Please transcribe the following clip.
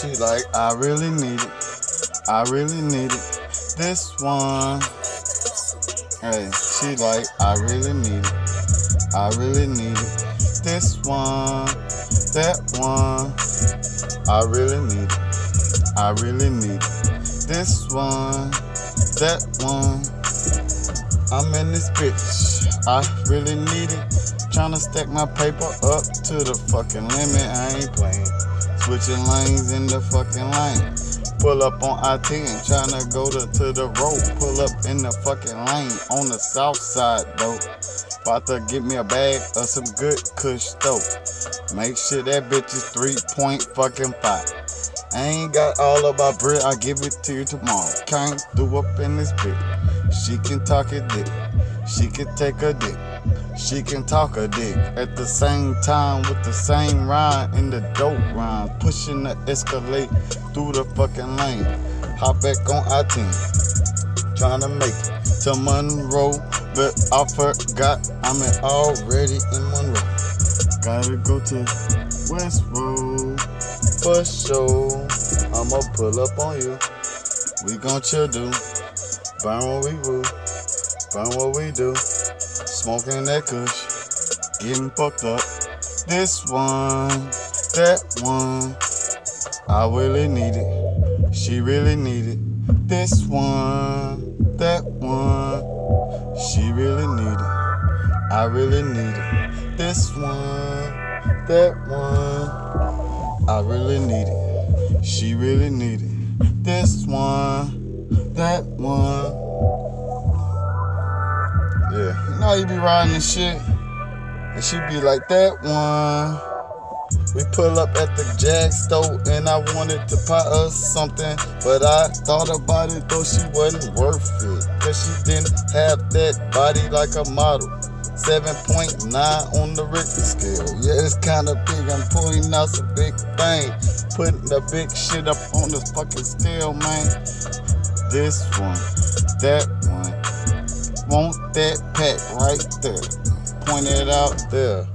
She like, I really need it. I really need it. This one. Hey, she like, I really need it. I really need it. This one. That one. I really need it. I really need it. This one. That one. I'm in this bitch. I really need it. I'm tryna stack my paper up to the fucking limit. I ain't playing. Switching lanes in the fucking lane. Pull up on I-10 and tryna go to, to the road. Pull up in the fucking lane on the south side though. About to get me a bag of some good kush dope. Make sure that bitch is three point fucking five. I ain't got all of my bread, I give it to you tomorrow. Can't do up in this bitch. She can talk a dick. She can take a dick. She can talk a dick at the same time with the same rhyme in the dope rhyme. Pushing the Escalade through the fucking lane. Hop back on I 10. Trying to make it to Monroe, but I forgot I'm already in Monroe. Gotta go to West Road for sure. I'ma pull up on you. We gon' chill, do. Burn what we will. Burn what we do. Smoking that kush. Getting fucked up. This one. That one. I really need it. She really need it. This one. That one. She really need it. I really need it. This one. That one. I really need it. She really need it. This one. That one. Yeah, how you be riding shit, and she be like that one. We pull up at the Jag store and I wanted to buy us something, but I thought about it though she wasn't worth it. Cause she didn't have that body like a model. 7.9 on the Richter scale. Yeah, it's kinda big. I'm pulling out some big thing. Putting the big shit up on this fucking scale, man. This one, that. Want that pack right there. Point it out there.